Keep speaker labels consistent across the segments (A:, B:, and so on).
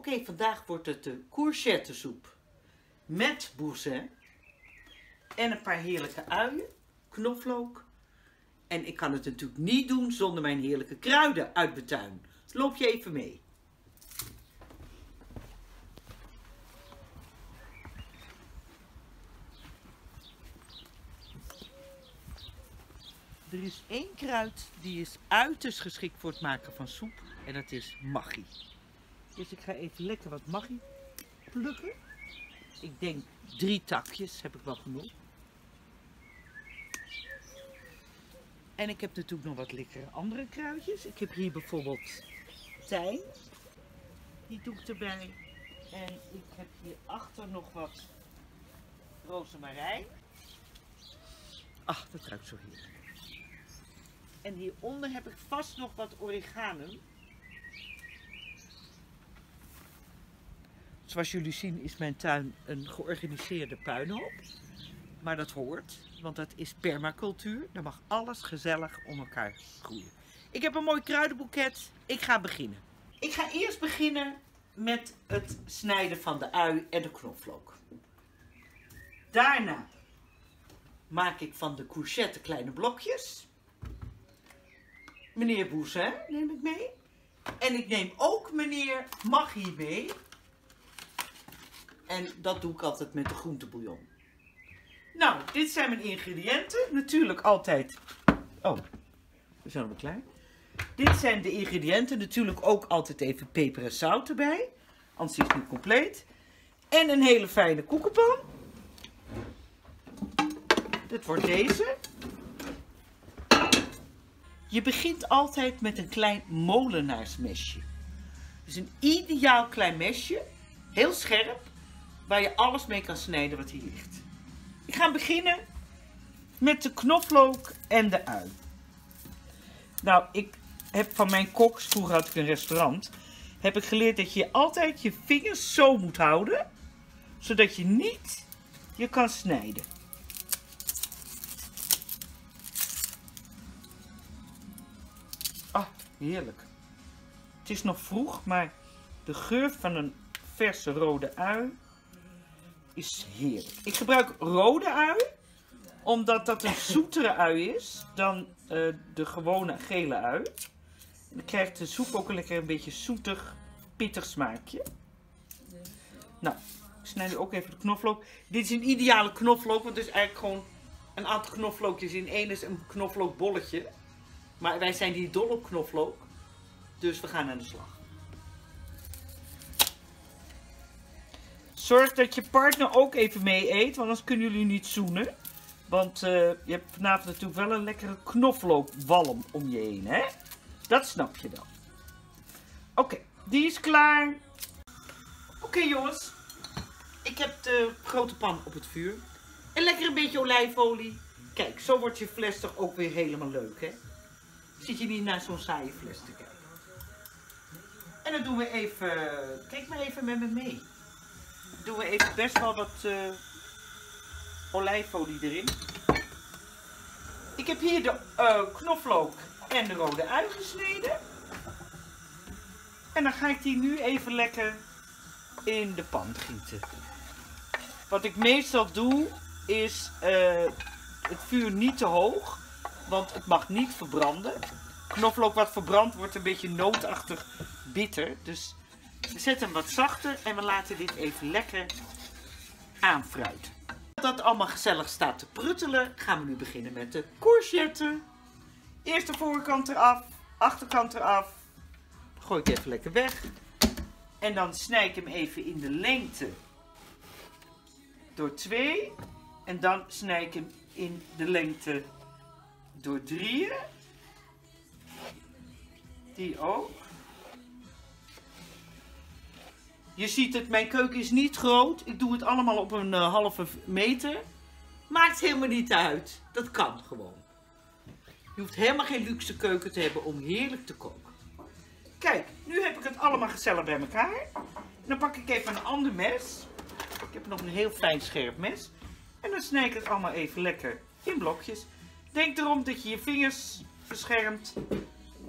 A: Oké, vandaag wordt het de courgette soep met boursin en een paar heerlijke uien, knoflook. En ik kan het natuurlijk niet doen zonder mijn heerlijke kruiden uit mijn tuin. Loop je even mee. Er is één kruid die is uiterst geschikt voor het maken van soep. En dat is maggi. Dus ik ga even lekker wat maggi plukken. Ik denk drie takjes heb ik wel genoeg. En ik heb natuurlijk nog wat lekkere andere kruidjes. Ik heb hier bijvoorbeeld tijm. Die doe ik erbij. En ik heb hier achter nog wat rozemarijn. Ach, dat ruikt zo heerlijk. En hieronder heb ik vast nog wat oregano. Zoals jullie zien is mijn tuin een georganiseerde puinhoop. Maar dat hoort, want dat is permacultuur. Daar mag alles gezellig om elkaar groeien. Ik heb een mooi kruidenboeket. Ik ga beginnen. Ik ga eerst beginnen met het snijden van de ui en de knoflook. Daarna maak ik van de courgette kleine blokjes. Meneer Boezin neem ik mee. En ik neem ook meneer Maggi mee. En dat doe ik altijd met de groentebouillon. Nou, dit zijn mijn ingrediënten. Natuurlijk altijd... Oh, we zijn alweer klaar. Dit zijn de ingrediënten. Natuurlijk ook altijd even peper en zout erbij. Anders is het niet compleet. En een hele fijne koekenpan. Dit wordt deze. Je begint altijd met een klein molenaarsmesje. Dus een ideaal klein mesje. Heel scherp. Waar je alles mee kan snijden wat hier ligt. Ik ga beginnen met de knoflook en de ui. Nou, ik heb van mijn koks, vroeger had ik een restaurant, heb ik geleerd dat je altijd je vingers zo moet houden, zodat je niet je kan snijden. Ah, heerlijk. Het is nog vroeg, maar de geur van een verse rode ui is heerlijk. Ik gebruik rode ui, omdat dat een zoetere ui is dan uh, de gewone gele ui. Dan krijgt de soep ook een lekker een beetje zoetig, pittig smaakje. Nou, ik snij nu ook even de knoflook. Dit is een ideale knoflook, want het is eigenlijk gewoon een aantal knoflookjes in één is een knoflookbolletje. Maar wij zijn die dol op knoflook, dus we gaan aan de slag. Zorg dat je partner ook even mee eet, want anders kunnen jullie niet zoenen. Want uh, je hebt vanavond natuurlijk wel een lekkere knoflookwalm om je heen, hè? Dat snap je dan. Oké, die is klaar. Oké jongens, ik heb de grote pan op het vuur. En lekker een beetje olijfolie. Kijk, zo wordt je fles toch ook weer helemaal leuk, hè? Zit je niet naar zo'n saaie fles te kijken. En dan doen we even, kijk maar even met me mee doen we even best wel wat uh, olijfolie erin. Ik heb hier de uh, knoflook en de rode ui gesneden. En dan ga ik die nu even lekker in de pan gieten. Wat ik meestal doe is uh, het vuur niet te hoog, want het mag niet verbranden. Knoflook wat verbrand wordt een beetje nootachtig bitter, dus we zetten hem wat zachter en we laten dit even lekker aanfruiten. Dat dat allemaal gezellig staat te pruttelen, gaan we nu beginnen met de courgette. Eerst de voorkant eraf, achterkant eraf. gooi ik even lekker weg. En dan snij ik hem even in de lengte door twee. En dan snij ik hem in de lengte door drieën. Die ook. Je ziet het, mijn keuken is niet groot. Ik doe het allemaal op een uh, halve meter. Maakt helemaal niet uit. Dat kan gewoon. Je hoeft helemaal geen luxe keuken te hebben om heerlijk te koken. Kijk, nu heb ik het allemaal gezellig bij elkaar. Dan pak ik even een ander mes. Ik heb nog een heel fijn scherp mes. En dan snij ik het allemaal even lekker in blokjes. Denk erom dat je je vingers beschermt.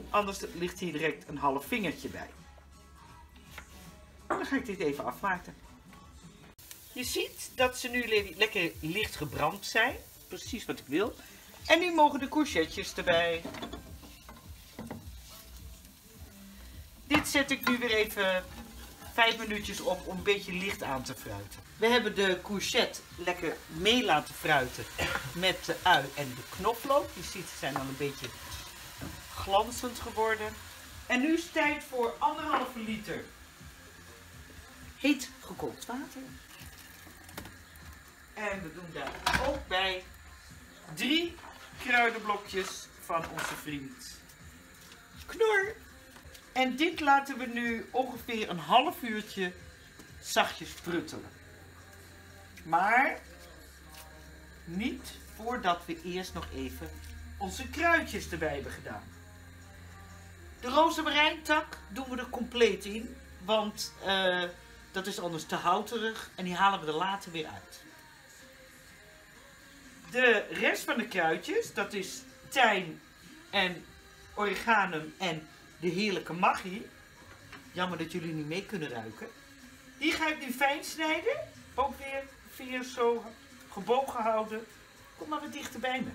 A: Anders ligt hier direct een half vingertje bij. Dan ga ik dit even afmaken. Je ziet dat ze nu le- lekker licht gebrand zijn. Precies wat ik wil. En nu mogen de courgettes erbij. Dit zet ik nu weer even vijf minuutjes op om een beetje licht aan te fruiten. We hebben de courgette lekker mee laten fruiten met de ui en de knoflook. Je ziet, ze zijn al een beetje glanzend geworden. En nu is het tijd voor anderhalve liter heet gekookt water. En we doen daar ook bij drie kruidenblokjes van onze vriend Knor. En dit laten we nu ongeveer een half uurtje zachtjes pruttelen. Maar niet voordat we eerst nog even onze kruidjes erbij hebben gedaan. De rozemarijntak doen we er compleet in, want eh, dat is anders te houterig en die halen we er later weer uit. De rest van de kruidjes, dat is tijm en oreganum en de heerlijke maggi. Jammer dat jullie niet mee kunnen ruiken. Die ga ik nu fijn snijden. Ook weer via zo gebogen houden. Kom maar wat dichter bij me.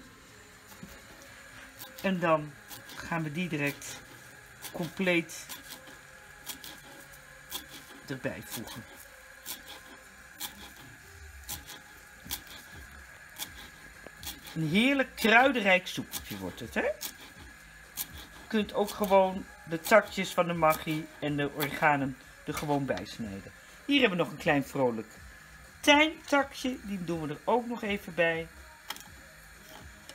A: En dan gaan we die direct compleet erbij voegen. Een heerlijk kruidenrijk soepje wordt het, hè? Je kunt ook gewoon de takjes van de maggi en de organen er gewoon bij snijden. Hier hebben we nog een klein vrolijk tijmtakje. Die doen we er ook nog even bij.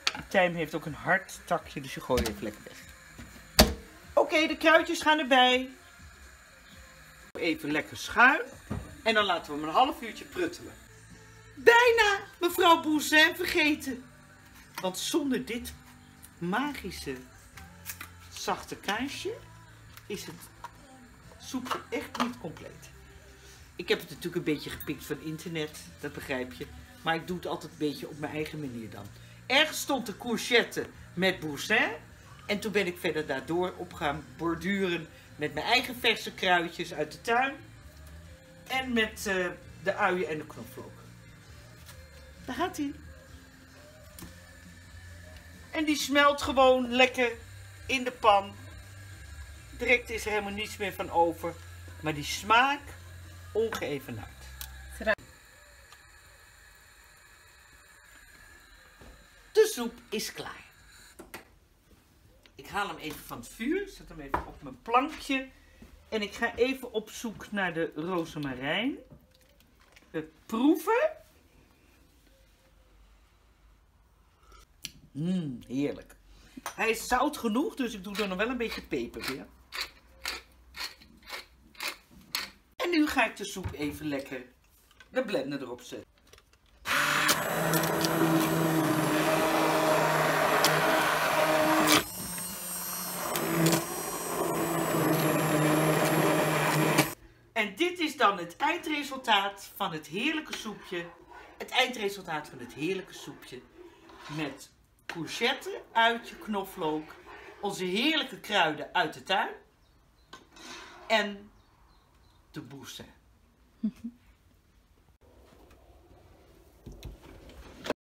A: De tijm heeft ook een hard takje, dus je gooit even lekker weg. Oké, de kruidjes gaan erbij. Even lekker schuim. En dan laten we hem een half uurtje pruttelen. Bijna, mevrouw Bouzin, vergeten. Want zonder dit magische zachte kaasje is het soepje echt niet compleet. Ik heb het natuurlijk een beetje gepikt van internet, dat begrijp je. Maar ik doe het altijd een beetje op mijn eigen manier dan. Ergens stond de courgette met boursin. En toen ben ik verder daardoor op gaan borduren met mijn eigen verse kruidjes uit de tuin. En met eh, de uien en de knoflook. Daar gaat hij. En die smelt gewoon lekker in de pan. Direct is er helemaal niets meer van over. Maar die smaak ongeëvenaard. De soep is klaar. Ik haal hem even van het vuur, zet hem even op mijn plankje. En ik ga even op zoek naar de rozemarijn. We proeven. Mmm, heerlijk. Hij is zout genoeg, dus ik doe er nog wel een beetje peper weer. En nu ga ik de soep even lekker de blender erop zetten. En dit is dan het eindresultaat van het heerlijke soepje. Het eindresultaat van het heerlijke soepje. Met courgette, uitje, knoflook. Onze heerlijke kruiden uit de tuin. En de boursin.